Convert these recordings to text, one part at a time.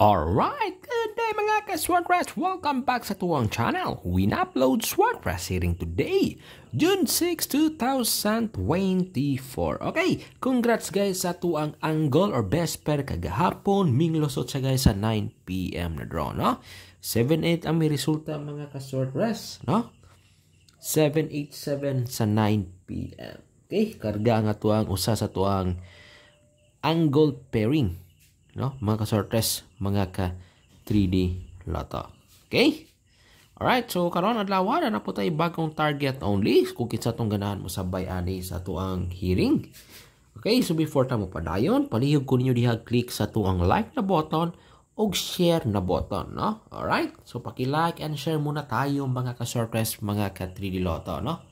Alright, good day mga ka-Swordcraft! Welcome back sa tuwang channel. We upload Swordcraft hearing today, June 6, 2024. Okay, congrats guys sa tuang angle or best pair kagahapon. Minglosot siya guys sa 9pm na draw, no? 7-8 ang may resulta mga ka-Swordcraft, no? 7-8-7 sa 9pm. Okay, karga nga tuang usa sa tuang angle pairing no? mga ka-sortes, mga ka 3D Lotto. Okay? Alright, so karon adlaw na po tayo bagong target only kung kitsa tong ganahan mo sabay ani sa tuang hearing. Okay, so before ta mo padayon, palihog ko ninyo diha click sa tuang like na button o share na button, no? Alright, so paki-like and share muna tayo mga ka-sortes, mga ka 3D Lotto, no?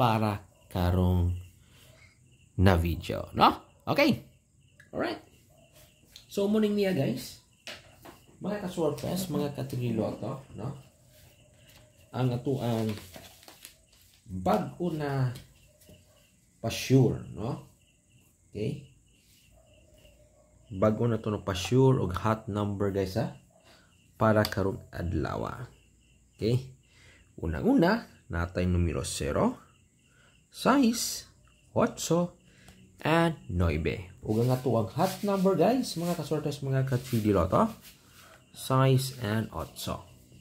Para karong na video, no? Okay. Alright. So, muning niya guys, mga ka-swordfest, mga katriloto, no? Ang ato ang bago na pa-sure, no? Okay? Bago na to na pa-sure og hot number guys ha? Para karong adlaw. Okay? Unang-una, natay numero 0, size, 8, and 9. Ug nga tuwang hot number guys, mga kasortes mga ka-3D loto. Size and 8.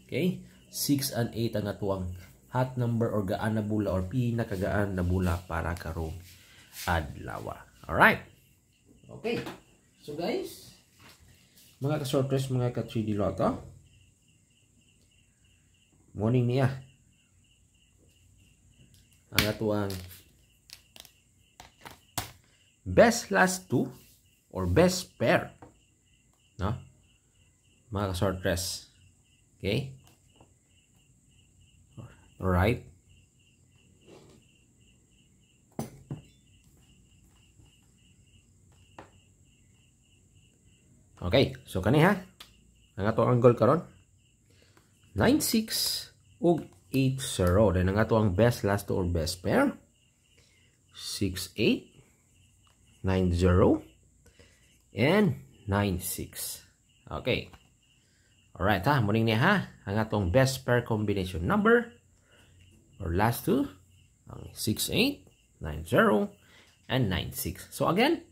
Okay? 6 and 8 ang atuang hot number or gaan na bula or pinakagaan na bula para karong adlaw. Alright. Okay. So guys, mga ka-sortes mga ka-3D loto. Morning niya. Ang atuang best last two or best pair. No? Mga ka-short dress. Okay? Alright? Okay, so kani ha. Ang ato ang goal karon 96 ug 8-0. Then ang ato ang best last two or best pair 6-8 90 and 96. Okay. Alright ha, muling niya ha. Ang atong best pair combination number or last two ang 68, 90 and 96. So again,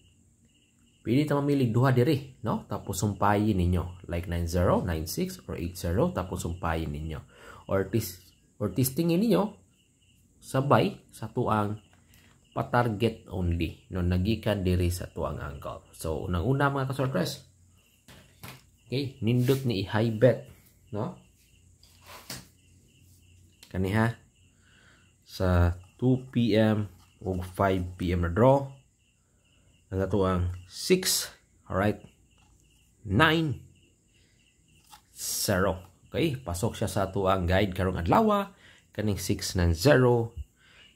pili ta mamilig duha diri, no? Tapos sumpayin ninyo like 90, 96 or 80 tapos sumpayin ninyo. Or tis or testingin ninyo sabay sa tuang pa-target only no nagikan diri sa tuang angle. So unang una mga ka-surprise. Okay, nindot ni i-high bet, no? Kaniha sa 2 PM ug 5 PM na draw. Ang tuang 6, all right? 9 0. Okay, pasok siya sa tuang guide karong adlaw kaning 690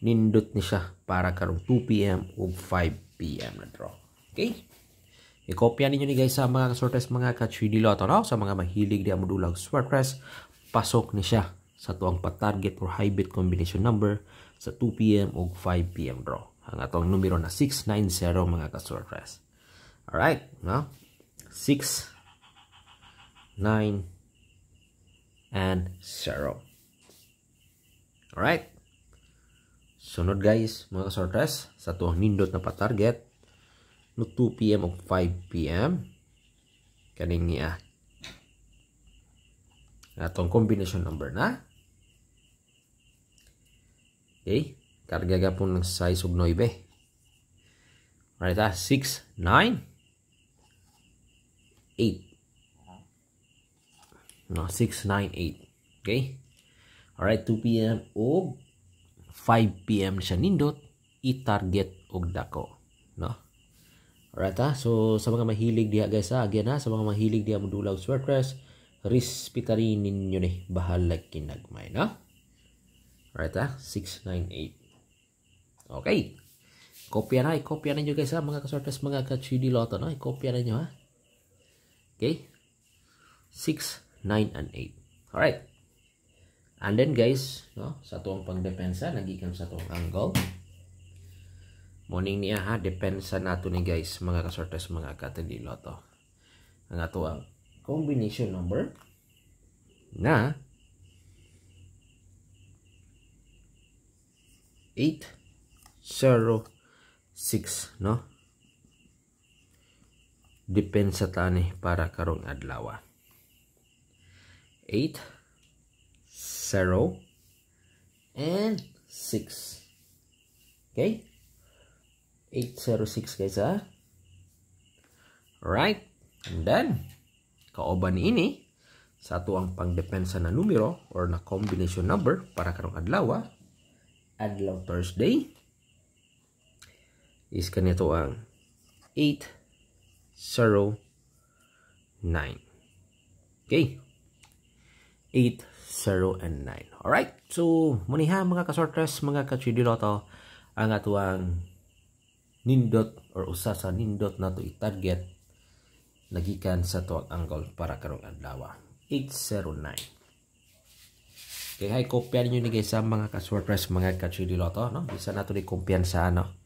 nindot ni siya para karong 2 p.m. ug 5 p.m. na draw. Okay? I-kopya ninyo ni guys sa mga sortes mga ka-3D Lotto no? sa mga mahilig di modulag Swordpress. Pasok ni siya sa tuang pa-target or high bit combination number sa 2 p.m. ug 5 p.m. draw. Ang atong numero na 690 mga ka-Swordpress. Alright, no? 6 9 and 0. Alright? Sunod guys, mga kasortes, sa tuwang nindot na pa-target, no 2 p.m. o 5 p.m. Kaning niya. Atong combination number na. Okay. Karga ga po ng size og 9. Alright ha. 6, 9, 8. No, 6, 9, 8. Okay. Alright, 2 p.m. og 5 p.m. siya nindot i-target og dako no Alright ha? So, sa mga mahilig diha guys ha, again ha, sa mga mahilig diha modulag swordpress, respetarin ninyo ni, bahalag kinagmay, no? Alright ha? 698. Okay. Kopya na, i-kopya na nyo guys ha, mga kaswordpress, mga ka-3D Lotto, no? I-kopya na nyo ha. Okay? 6, 9, and 8. Alright. And then guys, no, sa tuwang pangdepensa, nagikan sa tuwang angle. Morning niya ha, depensa nato ni guys, mga kasortes, mga katadiloto. Ang atuang combination number na 806 no depend sa tani para karong adlaw 8 0 and 6 okay? 806 guys ha right. And then kauban ini sa ato ang pangdepensa na numero or na combination number para karong adlaw adlaw Thursday is kanito ang 8 0 9 okay? 8 0 and 9 alright so muniha mga kasortres mga kachidiloto ang atuang nindot or usa sa nindot nato i-target nagikan sa to angle para karong adlaw 809 kaya hay kopya ninyo ni guys sa mga ka-swordpress mga ka-chidiloto no? Bisa nato ni kumpiyansa no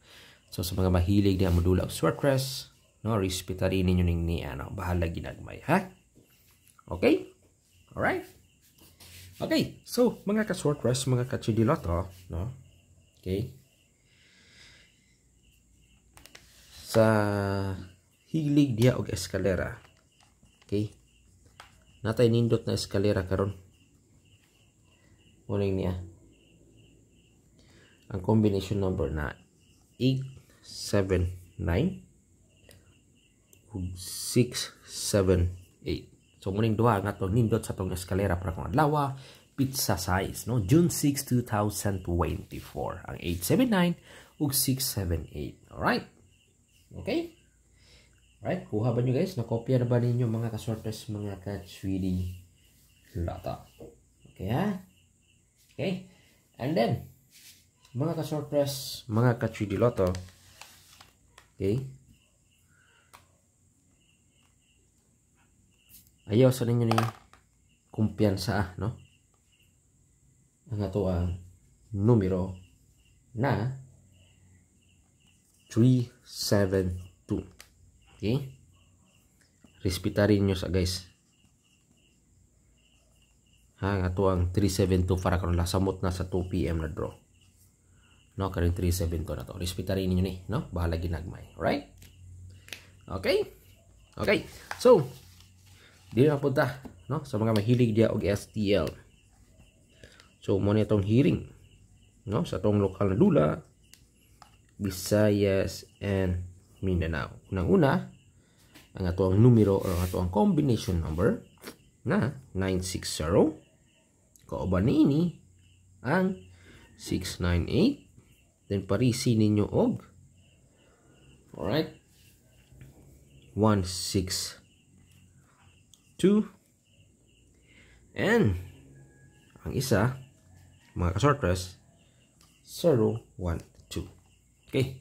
so sa mga mahilig niya modula og swordpress no? Respetari ninyo ning ni ano bahala ginagmay ha? Okay? Alright okay so mga ka-swordpress mga ka-chidiloto no okay sa hilig dia og eskalera okay natay nindot na eskalera karon Muling niya. Ang combination number na 879 ug 678. So muning duha nga to nindot sa tong eskalera para kung adlaw pizza size no June 6 2024 ang 879 ug 678. Alright? Okay? Alright, kuha ba nyo guys? Nakopya na ba ninyo mga kasortes mga ka-3D lata? Okay ha? Okay? And then, mga ka-surprise, mga ka-3D Lotto, okay? Ayaw sa ninyo ni kumpiyansa, ah, no? Ang ato ang numero na 372. Okay? Respetarin nyo sa guys. Ha nga to ang 372 para karon lasamot na sa 2 PM na draw. No karon 372 na to. Respetarin niyo ni no? Bahala ginagmay. Right okay? Okay. So dili na punta no? Sa mga mahilig dia og STL so mo ni tong hearing no? Sa tong lokal na dula Visayas and Mindanao. Unang una ang ato ang numero or ang ato combination number na 960 kauban ini ang 698 then parisi ninyo og alright 162 and ang isa mga kasortres 012 okay.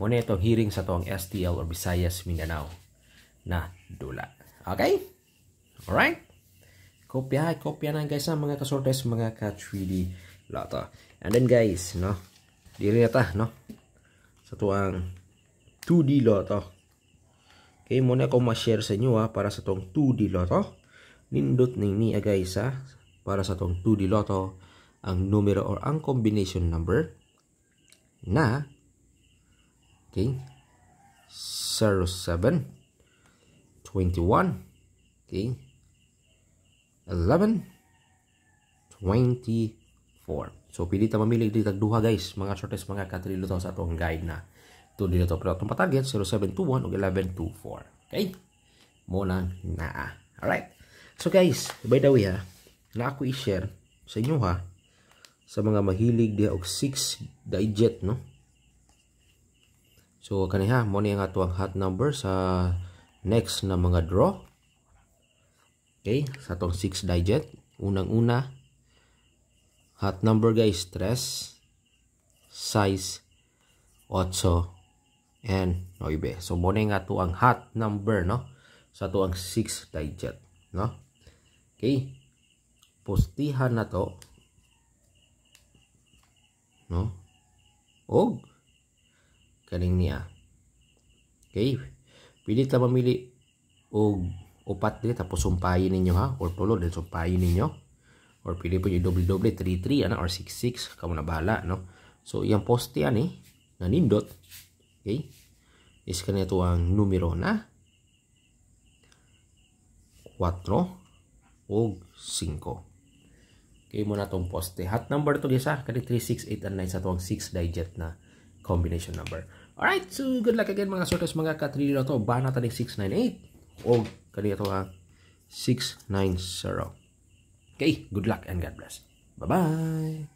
Muna itong hearing sa to ang STL or Visayas Mindanao na dula. Okay? Alright? Kopya kopya na guys ang mga kasortes mga ka 3D lata. And then guys no? Diri ta no? Sa tuang 2D loto okay muna ko ma-share sa inyo ha para sa tong 2D loto nindot ning niya guys ha para sa tong 2D loto ang numero or ang combination number na okay 07 21 okay 11 24 so pili ta mamili dito duha guys mga shortest mga katrilo to sa atong guide na to dito to. Pero atong patarget 0721 ug 1124 okay? Mo na. Alright. So guys by the way ha na ako i-share sa inyo ha sa mga mahilig dia og 6 digit no? So kaniha mo ni ang ato ang hot number sa next na mga draw. Okay, sa tong 6 digit. Unang-una, hot number guys, 3, size 8, and 9. So, muna nga to ang hot number, no? Sa to ang 6 digit, no? Okay. Postihan na to. No? Og, kaning niya. Okay. Pili ta mamili og upat din tapos sumpayin ninyo ha or tulo din sumpayin ninyo or pwede po yung doble-doble 3-3 ana or 6-6 kamo na bahala no so yung poste yan eh na nindot okay? Is kanito ang numero na 4 o 5 okay mo na tong poste. Hot number to isa kani 3 6 8 and 9 sa tuwang 6 digit na combination number. Alright so good luck again mga sorters mga ka 3 na to. Bana tanig 698 o kanito ang 690 Okay, good luck and God bless. Bye-bye.